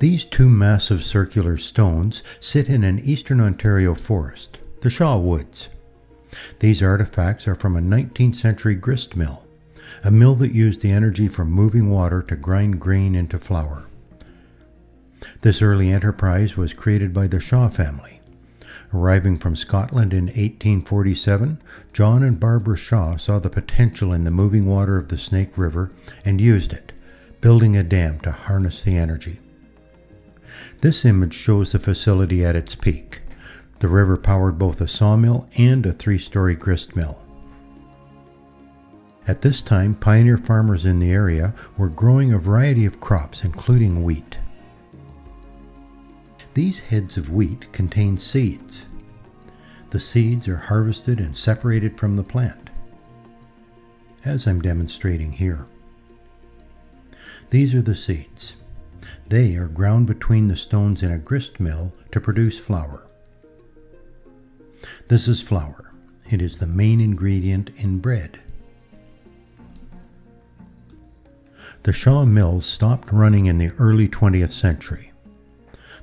These two massive circular stones sit in an eastern Ontario forest, the Shaw Woods. These artifacts are from a 19th century grist mill, a mill that used the energy from moving water to grind grain into flour. This early enterprise was created by the Shaw family. Arriving from Scotland in 1847, John and Barbara Shaw saw the potential in the moving water of the Snake River and used it, building a dam to harness the energy. This image shows the facility at its peak. The river powered both a sawmill and a three story grist mill. At this time, pioneer farmers in the area were growing a variety of crops, including wheat. These heads of wheat contain seeds. The seeds are harvested and separated from the plant, as I'm demonstrating here. These are the seeds. They are ground between the stones in a grist mill to produce flour. This is flour. It is the main ingredient in bread. The Shaw Mills stopped running in the early 20th century.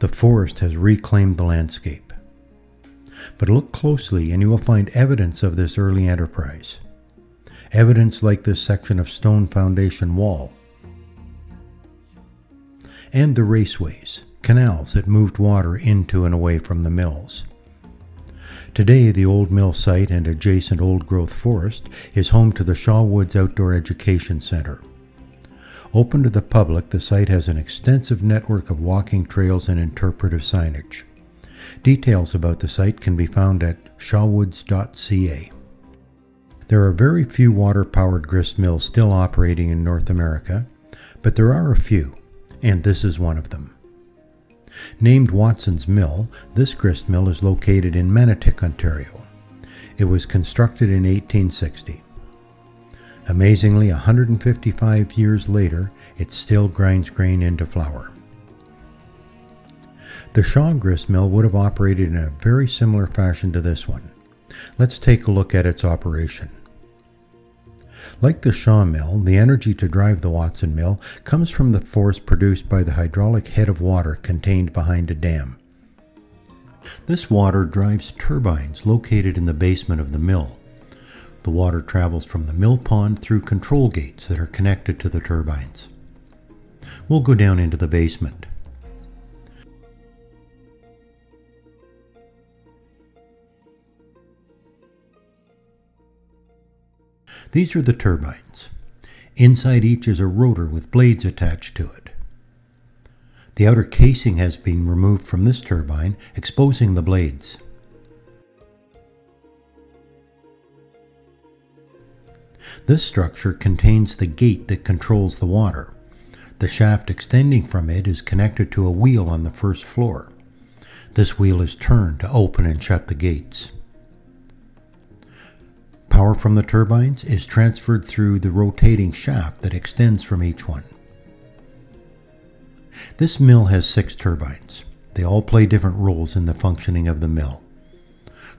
The forest has reclaimed the landscape. But look closely and you will find evidence of this early enterprise. Evidence like this section of stone foundation wall. And the raceways, canals that moved water into and away from the mills. Today, the old mill site and adjacent old growth forest is home to the Shaw Woods Outdoor Education Center. Open to the public, the site has an extensive network of walking trails and interpretive signage. Details about the site can be found at shawwoods.ca. There are very few water powered grist mills still operating in North America, but there are a few, and this is one of them. Named Watson's Mill, this grist mill is located in Manotick, Ontario. It was constructed in 1860. Amazingly, 155 years later, it still grinds grain into flour. The Shaw grist mill would have operated in a very similar fashion to this one. Let's take a look at its operation. Like the Shaw mill, the energy to drive the Watson mill comes from the force produced by the hydraulic head of water contained behind a dam. This water drives turbines located in the basement of the mill. The water travels from the mill pond through control gates that are connected to the turbines. We'll go down into the basement. These are the turbines. Inside each is a rotor with blades attached to it. The outer casing has been removed from this turbine, exposing the blades. This structure contains the gate that controls the water. The shaft extending from it is connected to a wheel on the first floor. This wheel is turned to open and shut the gates. Power from the turbines is transferred through the rotating shaft that extends from each one. This mill has six turbines. They all play different roles in the functioning of the mill.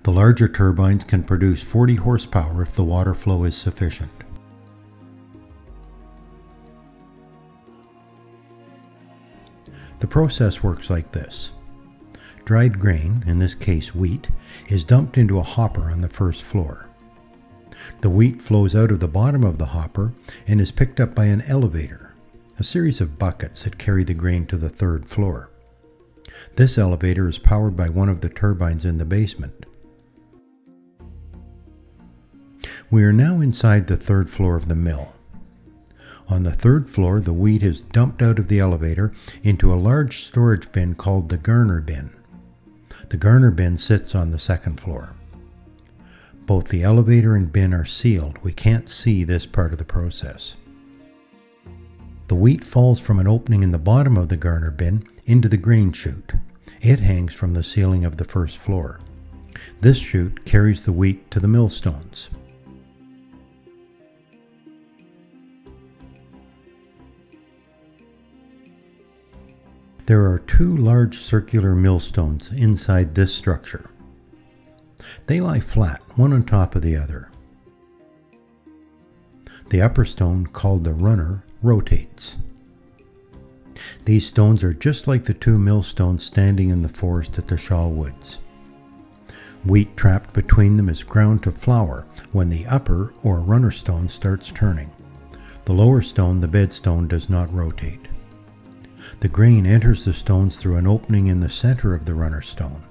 The larger turbines can produce 40 horsepower if the water flow is sufficient. The process works like this. Dried grain, in this case wheat, is dumped into a hopper on the first floor. The wheat flows out of the bottom of the hopper and is picked up by an elevator, a series of buckets that carry the grain to the third floor. This elevator is powered by one of the turbines in the basement. We are now inside the third floor of the mill. On the third floor, the wheat is dumped out of the elevator into a large storage bin called the garner bin. The garner bin sits on the second floor. Both the elevator and bin are sealed. We can't see this part of the process. The wheat falls from an opening in the bottom of the garner bin into the grain chute. It hangs from the ceiling of the first floor. This chute carries the wheat to the millstones. There are two large circular millstones inside this structure. They lie flat, one on top of the other. The upper stone, called the runner, rotates. These stones are just like the two millstones standing in the forest at the Shaw Woods. Wheat trapped between them is ground to flour when the upper or runner stone starts turning. The lower stone, the bedstone, does not rotate. The grain enters the stones through an opening in the center of the runner stone.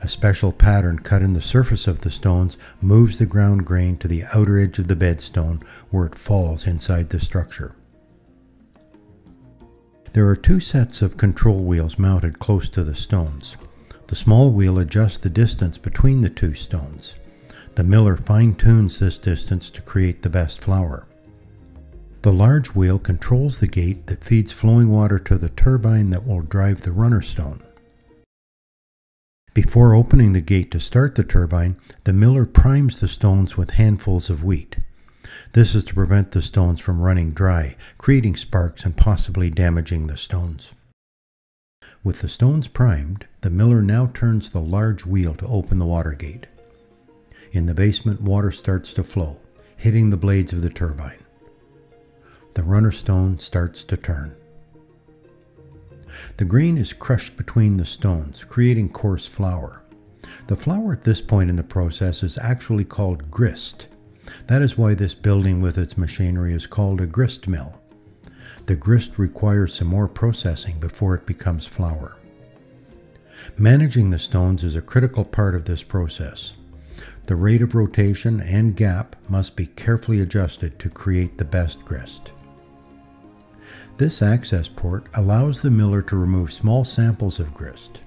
A special pattern cut in the surface of the stones moves the ground grain to the outer edge of the bedstone where it falls inside the structure. There are two sets of control wheels mounted close to the stones. The small wheel adjusts the distance between the two stones. The miller fine-tunes this distance to create the best flour. The large wheel controls the gate that feeds flowing water to the turbine that will drive the runner stone. Before opening the gate to start the turbine, the miller primes the stones with handfuls of wheat. This is to prevent the stones from running dry, creating sparks and possibly damaging the stones. With the stones primed, the miller now turns the large wheel to open the water gate. In the basement, water starts to flow, hitting the blades of the turbine. The runner stone starts to turn. The grain is crushed between the stones, creating coarse flour. The flour at this point in the process is actually called grist. That is why this building with its machinery is called a grist mill. The grist requires some more processing before it becomes flour. Managing the stones is a critical part of this process. The rate of rotation and gap must be carefully adjusted to create the best grist. This access port allows the miller to remove small samples of grist.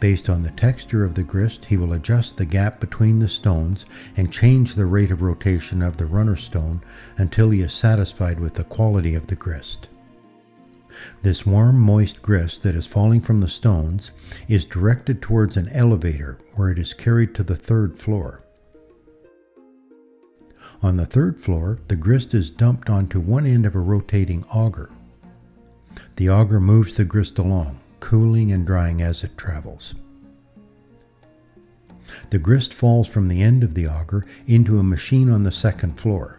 Based on the texture of the grist, he will adjust the gap between the stones and change the rate of rotation of the runner stone until he is satisfied with the quality of the grist. This warm, moist grist that is falling from the stones is directed towards an elevator where it is carried to the third floor. On the third floor, the grist is dumped onto one end of a rotating auger. The auger moves the grist along, cooling and drying as it travels. The grist falls from the end of the auger into a machine on the second floor.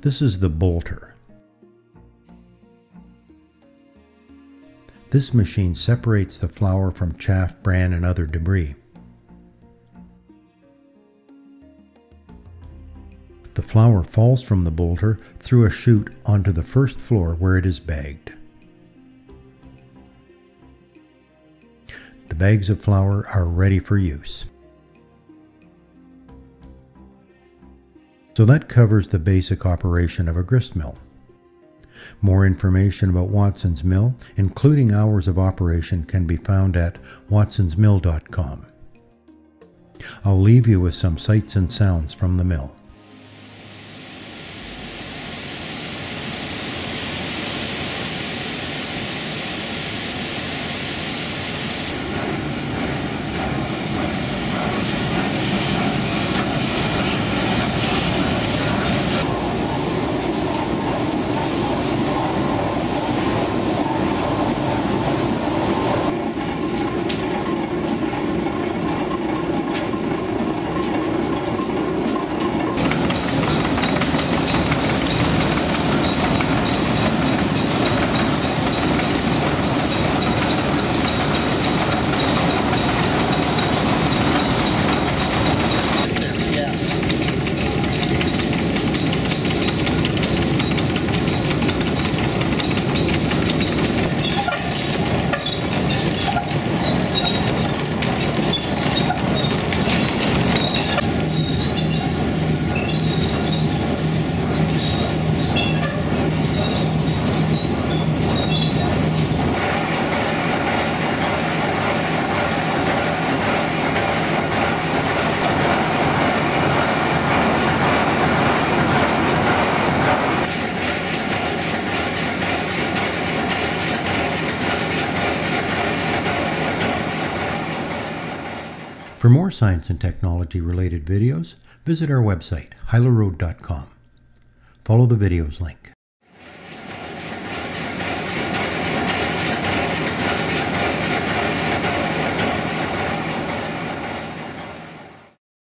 This is the bolter. This machine separates the flour from chaff, bran, and other debris. Flour falls from the bolter through a chute onto the first floor where it is bagged. The bags of flour are ready for use. So that covers the basic operation of a grist mill. More information about Watson's Mill, including hours of operation, can be found at watsonsmill.com. I'll leave you with some sights and sounds from the mill. For more science and technology related videos, visit our website, hylaroad.com. Follow the videos link.